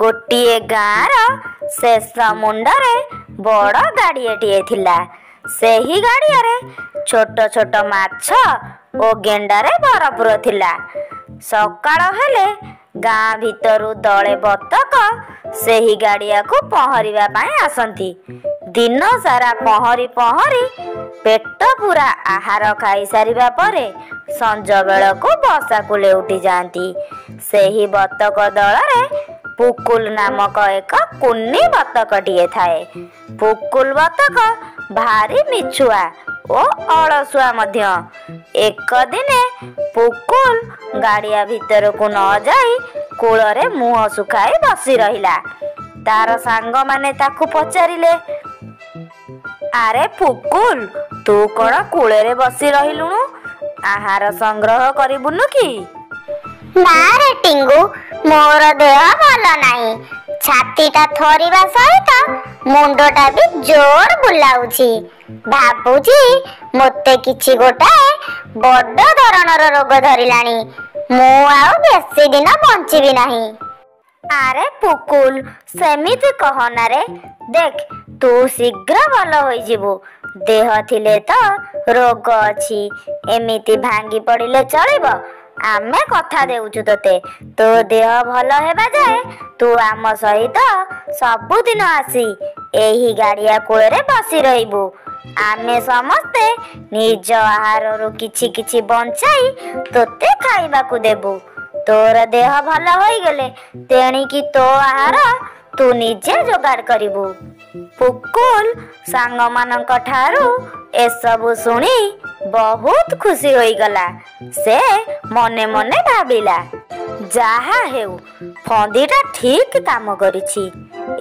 ଗୋଟିଏ ଗାଁର ଶେଷ ମୁଣ୍ଡରେ ବଡ଼ ଗାଡ଼ିଆଟିଏ ଥିଲା। ସେହି ଗାଡ଼ିଆରେ ଛୋଟ ଛୋଟ ମାଛ ଓ ଗେଣ୍ଡାରେ ଭରପୁର ଥିଲା। ସକାଳ ହେଲେ ଗାଁ ଭିତରୁ ଦଳେ ବତକ ସେହି ଗାଡ଼ିଆକୁ ପହଁରିବା ପାଇଁ ଆସନ୍ତି। ଦିନ ସାରା ପହଁରି ପହଁରି ପେଟ ପୁରା ଆହାର ଖାଇସାରିବା ପରେ ସଞ୍ଜ ବେଳକୁ ବସାକୁ ଲେଉଟି ଯାଆନ୍ତି। ସେହି ବତକ ଦଳରେ ପୁକୁଲ ନାମକ ଏକ କୁନି ବତକଟିଏ ଥାଏ ପୁକୁଲ ବତକ ଭାରି ମିଛୁଆ ଓ ଅଳସୁଆ ମଧ୍ୟ। ଏକ ଦିନେ ପୁକୁଲ ଗାଡ଼ିଆ ଭିତରକୁ ନ ଯାଇ କୂଳରେ ମୁହଁ ଶୁଖାଇ ବସି ରହିଲା। ତାର ସାଙ୍ଗମାନେ ତାକୁ ପଚାରିଲେ ଆରେ ପୁକୁଲ ତୁ କ'ଣ କୂଳରେ ବସି ରହିଲୁଣୁ? ଆହାର ସଂଗ୍ରହ କରିବୁନୁ କି? ନା ରେ ଟିଙ୍ଗୁ ମୋର ଦେହ ଭଲ ନାହିଁ। ଛାତିଟା ଥରିବା ସହିତ ମୁଣ୍ଡଟା ବି ଜୋର ବୁଲାଉଛି। ଭାବୁଛି ମୋତେ କିଛି ଗୋଟାଏ ବଡ଼ ଧରଣର ରୋଗ ଧରିଲାଣି। ମୁଁ ଆଉ ବେଶୀ ଦିନ ବଞ୍ଚିବି ନାହିଁ। ଆରେ ପୁକୁଲ ସେମିତି କହନା ରେ। ଦେଖ ତୁ ଶୀଘ୍ର ଭଲ ହୋଇଯିବୁ। ଦେହ ଥିଲେ ତ ରୋଗ ଅଛି। ଏମିତି ଭାଙ୍ଗି ପଡ଼ିଲେ ଚଳିବ। ଆମେ କଥା ଦେଉଛୁ ତୋତେ। ତୋ ଦେହ ଭଲ ହେବା ଯାଏ ତୁ ଆମ ସହିତ ସବୁଦିନ ଆସି ଏହି ଗାଡ଼ିଆ କୂଳରେ ବସି ରହିବୁ। ଆମେ ସମସ୍ତେ ନିଜ ଆହାରରୁ କିଛି କିଛି ବଞ୍ଚାଇ ତୋତେ ଖାଇବାକୁ ଦେବୁ। ତୋର ଦେହ ଭଲ ହୋଇଗଲେ ତେଣିକି ତୋ ଆହାର ତୁ ନିଜେ ଯୋଗାଡ଼ କରିବୁ। ପୁକୁଲ ସାଙ୍ଗମାନଙ୍କ ଠାରୁ ଏସବୁ ଶୁଣି ବହୁତ ଖୁସି ହୋଇଗଲା ସେ ମନେ ମନେ ଭାବିଲା ଯାହା ହେଉ ଫନ୍ଦିଟା ଠିକ୍ କାମ କରିଛି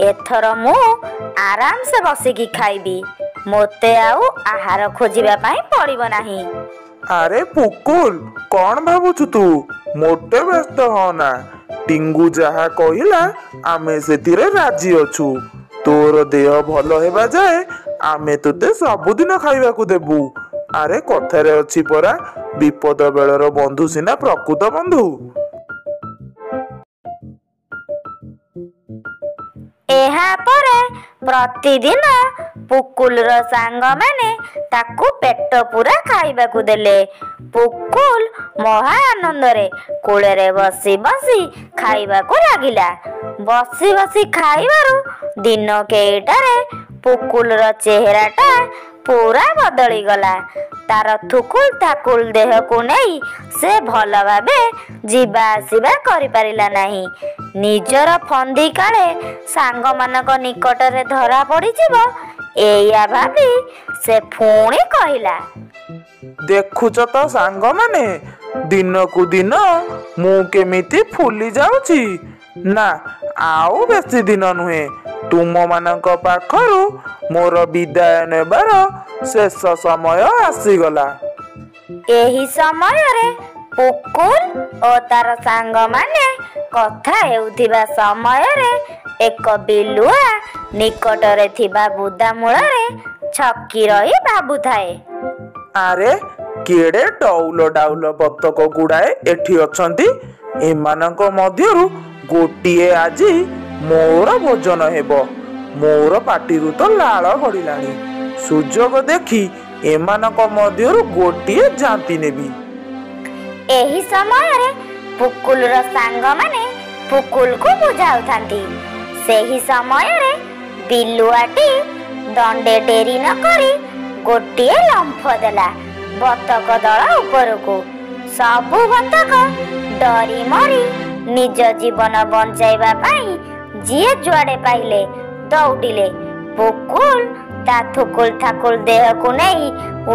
ଏଥର ମୁଁ ଆରାମସେ ବସିକି ଖାଇବି ମୋତେ ଆଉ ଆହାର ଖୋଜିବା ପାଇଁ ପଡ଼ିବ ନାହିଁ। ଆରେ ପୁକୁଲ କଣ ଭାବୁଛୁ ତୁ? ମୋଟେ ବ୍ୟସ୍ତ ହନା ଟିଙ୍ଗୁ ଯାହା କହିଲା ଆମେ ସେଥିରେ ରାଜି ଅଛୁ। ତୋର ଦେହ ଭଲ ହେବା ଯାଏ ଆମେ ତୋତେ ସବୁଦିନ ଖାଇବାକୁ ଦେବୁ। ଆରେ କଥାରେ ଅଛି ପରା ବିପଦ ବେଳର ବନ୍ଧୁ ସିନା ପ୍ରକୃତ ବନ୍ଧୁ। ଏହାପରେ ପ୍ରତିଦିନ ପୁକୁଲର ସାଙ୍ଗମାନେ ତାକୁ ପେଟ ପୂରା ଖାଇବାକୁ ଦେଲେ। ପୁକୁଲ ମହା ଆନନ୍ଦରେ କୂଳରେ ବସି ବସି ଖାଇବାକୁ ଲାଗିଲା। ବସି ବସି ଖାଇବାରୁ ଦିନ କେଇଟାରେ ପୁକୁଲର ଚେହେରାଟା ପୁରା ବଦଳିଗଲା ତାର ଥୁକୁଲ ଥାକୁଲ ଦେହକୁ ନେଇ ସେ ଭଲ ଭାବେ ଯିବା ଆସିବା କରିପାରିଲା ନାହିଁ ନିଜର ଫନ୍ଦି କାଳେ ସାଙ୍ଗମାନଙ୍କ ନିକଟରେ ଧରା ପଡ଼ିଯିବ ଏଇଆ ଭାବି ସେ ପୁଣି କହିଲା ଦେଖୁଛ ତ ସାଙ୍ଗମାନେ ଦିନକୁ ଦିନ ମୁଁ କେମିତି ଫୁଲି ଯାଉଛି ନା ଆଉ ବେଶୀ ଦିନ ନୁହେଁ ତୁମମାନଙ୍କ ପାଖରୁ ମୋର ବିଦାୟ ନେବାର ଶେଷ ସମୟ ଆସିଗଲା। ଏହି ସମୟରେ ପୁକୁଲ ଓ ତାର ସାଙ୍ଗମାନେ କଥା ହେଉଥିବା ସମୟରେ ଏକ ବିଲୁଆ ନିକଟରେ ଥିବା ବୁଦା ମୂଳରେ ଛକି ରହି ଭାବୁଥାଏ। ଆରେ କେଡ଼େ ଡଉଲ ଡାଉଲ ବତକ ଗୁଡ଼ାଏ ଏଠି ଅଛନ୍ତି? ଏମାନଙ୍କ ମଧ୍ୟରୁ ଗୋଟିଏ ଆଜି ମୋର ଭୋଜନ ହେବ। ମୋର ପାଟିରୁ ତ ଲାଳ ଗଡ଼ିଲାଣି। ସୁଯୋଗ ଦେଖି ଏମାନଙ୍କ ମଧ୍ୟରୁ ଗୋଟିଏ ଜାନ୍ତି ନେବି। ଏହି ସମୟରେ ପୁକୁଲର ସାଙ୍ଗମାନେ ପୁକୁଲକୁ ବୁଝାଉଥାନ୍ତି। ସେହି ସମୟରେ ବିଲୁଆଟି ଦଣ୍ଡେ ଡେରି ନ କରି ଗୋଟିଏ ଲମ୍ଫ ଦେଲା ବତକ ଦଳ ଉପରକୁ। ସବୁ ବତକ ଡରି ମରି ନିଜ ଜୀବନ ବଞ୍ଚାଇବା ପାଇଁ ଯିଏ ଯୁଆଡ଼େ ପାଇଲେ ଦୌଡ଼ିଲେ ପୁକୁଲ ତା ଥୁକୁଲ ଥାକୁଲ ଦେହକୁ ନେଇ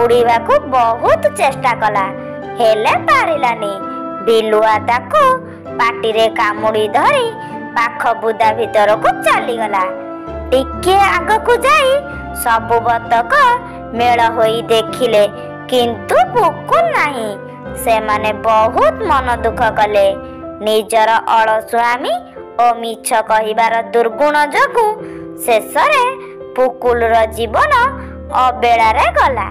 ଉଡ଼ିବାକୁ ବହୁତ ଚେଷ୍ଟା କଲା ହେଲେ ପାରିଲାନି ବିଲୁଆ ତାକୁ ପାଟିରେ କାମୁଡ଼ି ଧରି ପାଖ ବୁଦା ଭିତରକୁ ଚାଲିଗଲା। ଟିକିଏ ଆଗକୁ ଯାଇ ସବୁ ବତକ ମେଳ ହୋଇ ଦେଖିଲେ କିନ୍ତୁ ପୁକୁଲ ନାହିଁ। ସେମାନେ ବହୁତ ମନ ଦୁଃଖ କଲେ। ନିଜର ଅଳସୁଆମୀ ଓ ମିଛ କହିବାର ଦୁର୍ଗୁଣ ଯୋଗୁଁ ଶେଷରେ ପୁକୁଲର ଜୀବନ ଅବେଳାରେ ଗଲା।